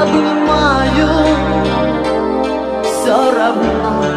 обнимаю. Все равно.